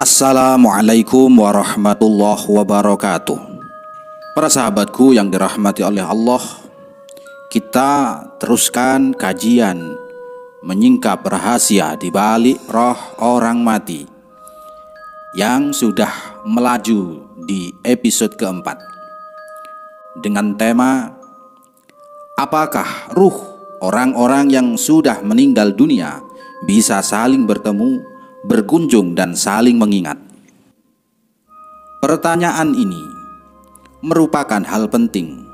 Assalamualaikum warahmatullahi wabarakatuh. Para sahabatku yang dirahmati oleh Allah, kita teruskan kajian menyingkap rahasia di balik roh orang mati yang sudah melaju di episode keempat dengan tema Apakah ruh orang-orang yang sudah meninggal dunia bisa saling bertemu berkunjung dan saling mengingat. Pertanyaan ini merupakan hal penting.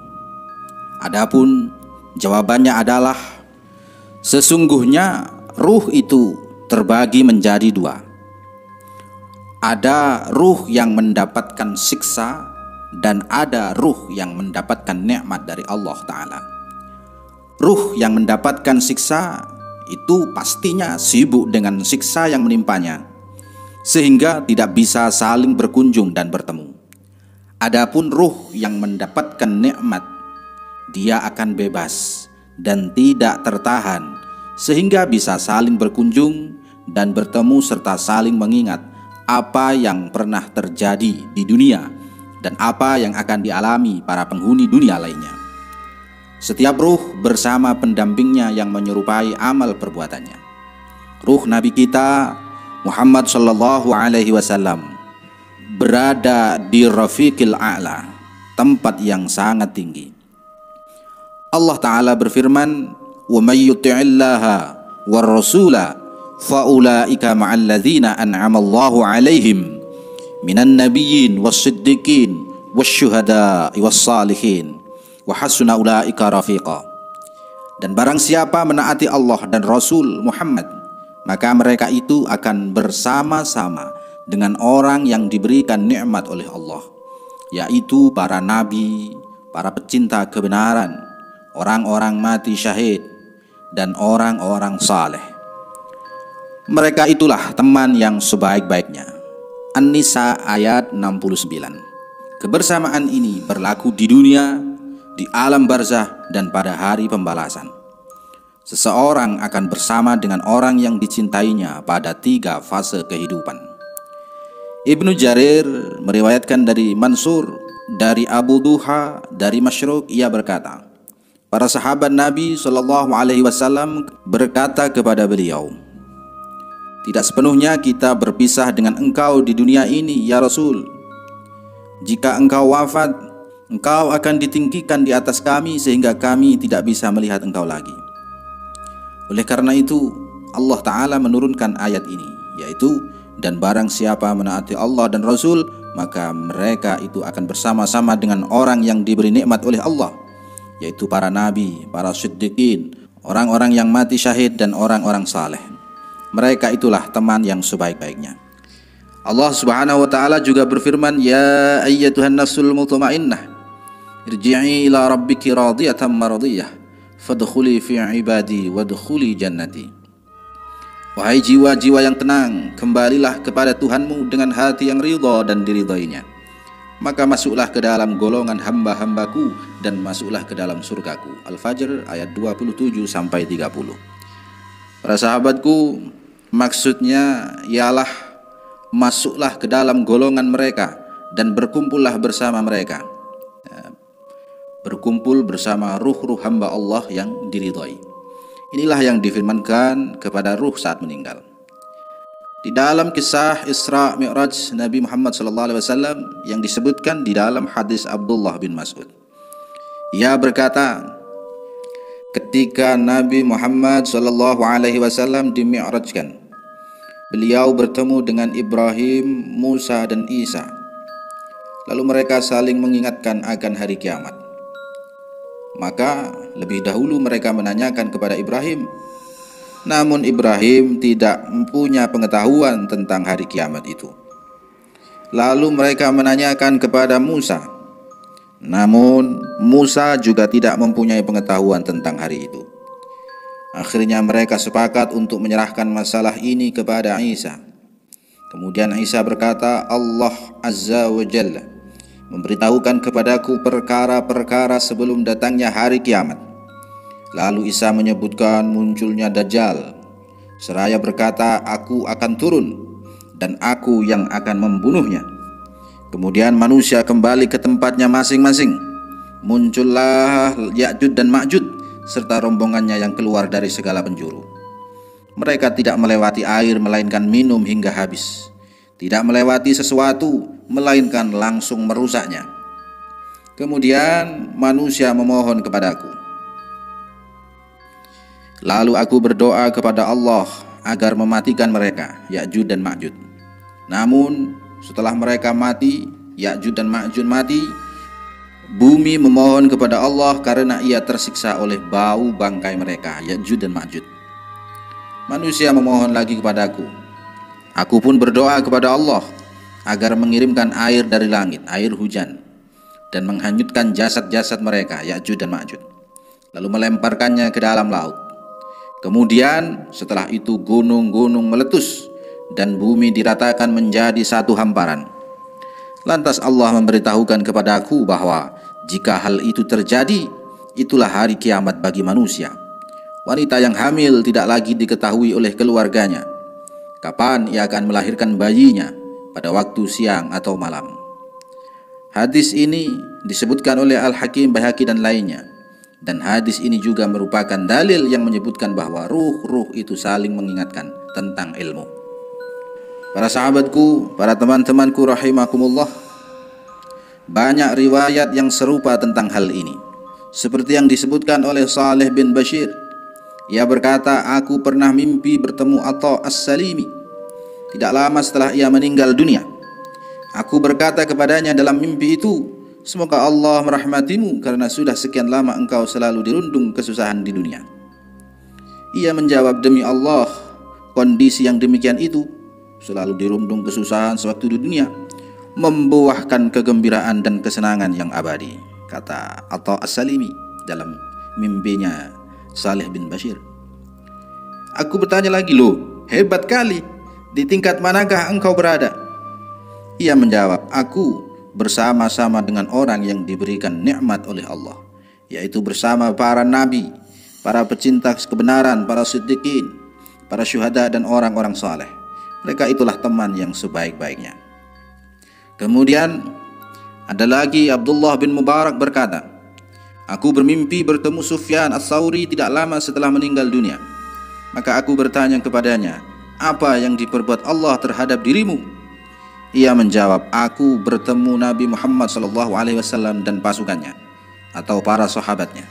Adapun jawabannya adalah sesungguhnya ruh itu terbagi menjadi dua. Ada ruh yang mendapatkan siksa dan ada ruh yang mendapatkan nikmat dari Allah taala. Ruh yang mendapatkan siksa itu pastinya sibuk dengan siksa yang menimpanya, sehingga tidak bisa saling berkunjung dan bertemu. Adapun ruh yang mendapatkan nikmat, dia akan bebas dan tidak tertahan, sehingga bisa saling berkunjung dan bertemu serta saling mengingat apa yang pernah terjadi di dunia dan apa yang akan dialami para penghuni dunia lainnya. Setiap ruh bersama pendampingnya yang menyerupai amal perbuatannya. Ruh Nabi kita Muhammad Shallallahu Alaihi Wasallam berada di Rafiqil A'la, tempat yang sangat tinggi. Allah Ta'ala berfirman, "Wa may yuti'illaha war rasula faulaika ma'al ladzina an'ama Allahu 'alaihim minan nabiyyin was-siddiqin wasyuhada'i was-salihin." Wa hasuna ulaika rafiqa. Dan barang siapa menaati Allah dan Rasul Muhammad, maka mereka itu akan bersama-sama dengan orang yang diberikan nikmat oleh Allah, yaitu para nabi, para pecinta kebenaran, orang-orang mati syahid, dan orang-orang saleh. Mereka itulah teman yang sebaik-baiknya. An-Nisa ayat 69. Kebersamaan ini berlaku di dunia di alam barzah dan pada hari pembalasan. Seseorang akan bersama dengan orang yang dicintainya pada tiga fase kehidupan. Ibnu Jarir meriwayatkan dari Mansur, dari Abu Duha, dari Masyruk, ia berkata, Para sahabat Nabi Shallallahu Alaihi Wasallam berkata kepada beliau, Tidak sepenuhnya kita berpisah dengan engkau di dunia ini, ya Rasul. Jika engkau wafat, Engkau akan ditinggikan di atas kami sehingga kami tidak bisa melihat engkau lagi. Oleh karena itu, Allah Ta'ala menurunkan ayat ini, yaitu, dan barang siapa menaati Allah dan Rasul, maka mereka itu akan bersama-sama dengan orang yang diberi nikmat oleh Allah, yaitu para nabi, para siddiqin, orang-orang yang mati syahid dan orang-orang saleh. Mereka itulah teman yang sebaik-baiknya. Allah Subhanahu wa taala juga berfirman, "Ya ayyatuhan nasul mutmainnah, irji'i ila rabbiki radiyatan maradiyah fadkhuli fi ibadi wadkhuli jannati Wahai jiwa-jiwa yang tenang, kembalilah kepada Tuhanmu dengan hati yang ridha dan diridhoinya. Maka masuklah ke dalam golongan hamba-hambaku dan masuklah ke dalam surgaku. Al-Fajr ayat 27 sampai 30. Para sahabatku, maksudnya ialah masuklah ke dalam golongan mereka dan berkumpullah bersama mereka berkumpul bersama ruh-ruh hamba Allah yang diridhoi. Inilah yang difirmankan kepada ruh saat meninggal. Di dalam kisah Isra Mi'raj Nabi Muhammad SAW yang disebutkan di dalam hadis Abdullah bin Mas'ud. Ia berkata, ketika Nabi Muhammad SAW dimi'rajkan, beliau bertemu dengan Ibrahim, Musa dan Isa. Lalu mereka saling mengingatkan akan hari kiamat. Maka lebih dahulu mereka menanyakan kepada Ibrahim. Namun Ibrahim tidak mempunyai pengetahuan tentang hari kiamat itu. Lalu mereka menanyakan kepada Musa. Namun Musa juga tidak mempunyai pengetahuan tentang hari itu. Akhirnya mereka sepakat untuk menyerahkan masalah ini kepada Isa. Kemudian Isa berkata, Allah Azza wa Jalla memberitahukan kepadaku perkara-perkara sebelum datangnya hari kiamat. Lalu Isa menyebutkan munculnya Dajjal. Seraya berkata, aku akan turun dan aku yang akan membunuhnya. Kemudian manusia kembali ke tempatnya masing-masing. Muncullah Ya'jud dan Ma'jud serta rombongannya yang keluar dari segala penjuru. Mereka tidak melewati air melainkan minum hingga habis. Tidak melewati sesuatu melainkan langsung merusaknya. Kemudian manusia memohon kepadaku. Lalu aku berdoa kepada Allah agar mematikan mereka, Ya'jud dan Ma'jud. Namun setelah mereka mati, Ya'jud dan Ma'jud mati, bumi memohon kepada Allah karena ia tersiksa oleh bau bangkai mereka, Ya'jud dan Ma'jud. Manusia memohon lagi kepadaku. Aku pun berdoa kepada Allah agar mengirimkan air dari langit, air hujan, dan menghanyutkan jasad-jasad mereka, Ya'jud dan Ma'jud, lalu melemparkannya ke dalam laut. Kemudian setelah itu gunung-gunung meletus dan bumi diratakan menjadi satu hamparan. Lantas Allah memberitahukan kepadaku bahwa jika hal itu terjadi, itulah hari kiamat bagi manusia. Wanita yang hamil tidak lagi diketahui oleh keluarganya. Kapan ia akan melahirkan bayinya, pada waktu siang atau malam. Hadis ini disebutkan oleh Al-Hakim Bahaki dan lainnya. Dan hadis ini juga merupakan dalil yang menyebutkan bahwa ruh-ruh itu saling mengingatkan tentang ilmu. Para sahabatku, para teman-temanku rahimakumullah, banyak riwayat yang serupa tentang hal ini. Seperti yang disebutkan oleh Saleh bin Bashir. Ia berkata, aku pernah mimpi bertemu Atta As-Salimi tidak lama setelah ia meninggal dunia. Aku berkata kepadanya dalam mimpi itu, Semoga Allah merahmatimu karena sudah sekian lama engkau selalu dirundung kesusahan di dunia. Ia menjawab demi Allah, kondisi yang demikian itu selalu dirundung kesusahan sewaktu di dunia membuahkan kegembiraan dan kesenangan yang abadi kata atau As-Salimi dalam mimpinya Saleh bin Bashir. Aku bertanya lagi loh, hebat kali di tingkat manakah engkau berada? Ia menjawab, Aku bersama-sama dengan orang yang diberikan nikmat oleh Allah, yaitu bersama para nabi, para pecinta kebenaran, para siddiqin, para syuhada dan orang-orang saleh. Mereka itulah teman yang sebaik-baiknya. Kemudian ada lagi Abdullah bin Mubarak berkata, Aku bermimpi bertemu Sufyan as-Sawri tidak lama setelah meninggal dunia. Maka aku bertanya kepadanya, apa yang diperbuat Allah terhadap dirimu? Ia menjawab, aku bertemu Nabi Muhammad SAW dan pasukannya atau para sahabatnya.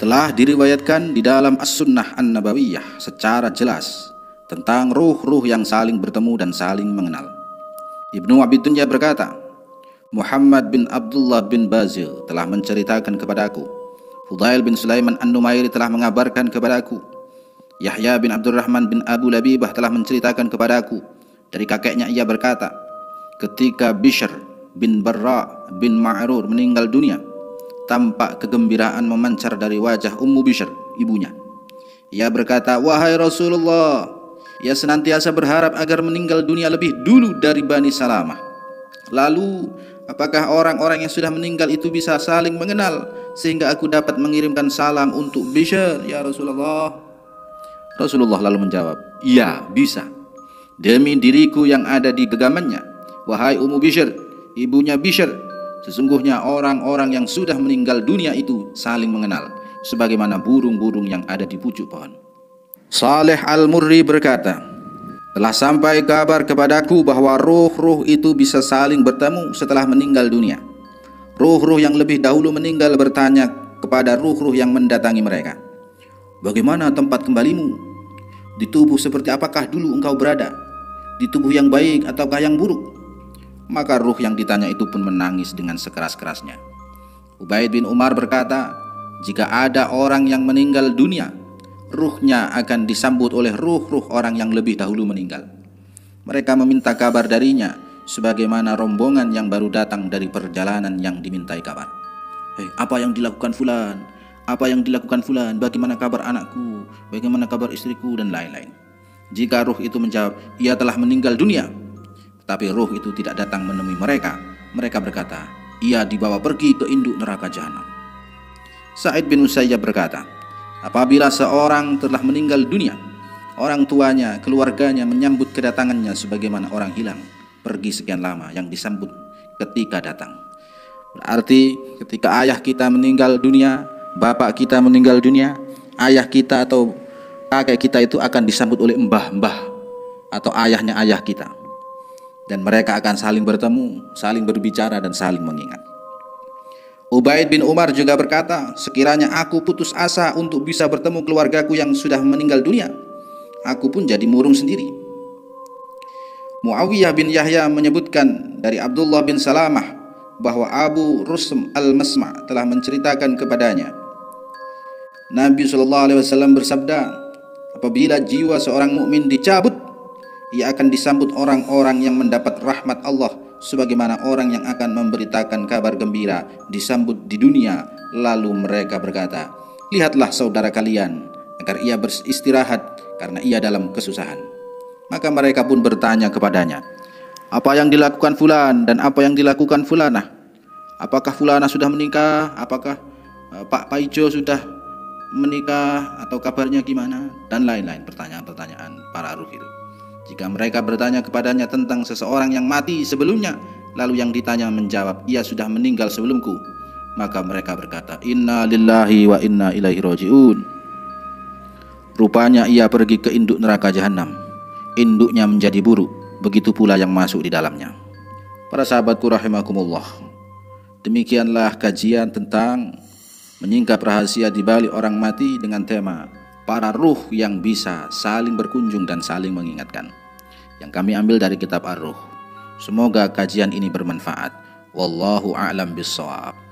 Telah diriwayatkan di dalam As-Sunnah An-Nabawiyah secara jelas tentang ruh-ruh yang saling bertemu dan saling mengenal. Ibnu Abi Dunya berkata, Muhammad bin Abdullah bin Bazil telah menceritakan kepadaku. Fudail bin Sulaiman An-Numairi telah mengabarkan kepadaku Yahya bin Abdurrahman bin Abu Labibah telah menceritakan kepadaku. Dari kakeknya ia berkata ketika Bishr bin Barra bin Ma'rur meninggal dunia tampak kegembiraan memancar dari wajah Ummu Bishr ibunya. Ia berkata wahai Rasulullah ia senantiasa berharap agar meninggal dunia lebih dulu dari Bani Salamah. Lalu apakah orang-orang yang sudah meninggal itu bisa saling mengenal sehingga aku dapat mengirimkan salam untuk Bishr ya Rasulullah Rasulullah lalu menjawab, "Iya, bisa. Demi diriku yang ada di genggamannya, wahai Ummu Bishr, ibunya Bishr, sesungguhnya orang-orang yang sudah meninggal dunia itu saling mengenal sebagaimana burung-burung yang ada di pucuk pohon." Saleh Al-Murri berkata, telah sampai kabar kepadaku bahwa ruh-ruh itu bisa saling bertemu setelah meninggal dunia. Ruh-ruh yang lebih dahulu meninggal bertanya kepada ruh-ruh yang mendatangi mereka, Bagaimana tempat kembalimu? Di tubuh seperti apakah dulu engkau berada? Di tubuh yang baik ataukah yang buruk? Maka ruh yang ditanya itu pun menangis dengan sekeras-kerasnya. Ubaid bin Umar berkata, jika ada orang yang meninggal dunia, ruhnya akan disambut oleh ruh-ruh orang yang lebih dahulu meninggal. Mereka meminta kabar darinya, sebagaimana rombongan yang baru datang dari perjalanan yang dimintai kabar. Hei, apa yang dilakukan fulan? Apa yang dilakukan fulan, bagaimana kabar anakku, bagaimana kabar istriku dan lain-lain. Jika ruh itu menjawab, ia telah meninggal dunia, tapi ruh itu tidak datang menemui mereka, mereka berkata, ia dibawa pergi ke induk neraka jahanam. Said bin Usayyab berkata, apabila seorang telah meninggal dunia, orang tuanya, keluarganya menyambut kedatangannya sebagaimana orang hilang pergi sekian lama yang disambut ketika datang. Berarti ketika ayah kita meninggal dunia, bapak kita meninggal dunia, ayah kita atau kakek kita itu akan disambut oleh mbah-mbah atau ayahnya ayah kita. Dan mereka akan saling bertemu, saling berbicara dan saling mengingat. Ubaid bin Umar juga berkata, sekiranya aku putus asa untuk bisa bertemu keluargaku yang sudah meninggal dunia, aku pun jadi murung sendiri. Muawiyah bin Yahya menyebutkan dari Abdullah bin Salamah bahwa Abu Rusm al-Masma' telah menceritakan kepadanya. Nabi SAW bersabda, apabila jiwa seorang mukmin dicabut, ia akan disambut orang-orang yang mendapat rahmat Allah sebagaimana orang yang akan memberitakan kabar gembira disambut di dunia lalu mereka berkata lihatlah saudara kalian agar ia beristirahat karena ia dalam kesusahan maka mereka pun bertanya kepadanya apa yang dilakukan fulan dan apa yang dilakukan fulanah? Apakah fulanah sudah menikah? Apakah uh, Pak Paijo sudah menikah atau kabarnya gimana dan lain-lain pertanyaan-pertanyaan para ruh itu jika mereka bertanya kepadanya tentang seseorang yang mati sebelumnya, lalu yang ditanya menjawab, "Ia sudah meninggal sebelumku." Maka mereka berkata, "Inna lillahi wa inna ilaihi rajiun." Rupanya ia pergi ke induk neraka jahanam. Induknya menjadi buruk, begitu pula yang masuk di dalamnya. Para sahabatku rahimakumullah. Demikianlah kajian tentang menyingkap rahasia di balik orang mati dengan tema para ruh yang bisa saling berkunjung dan saling mengingatkan. Yang kami ambil dari kitab Ar-Ruh. Semoga kajian ini bermanfaat. Wallahu a'lam bissawab.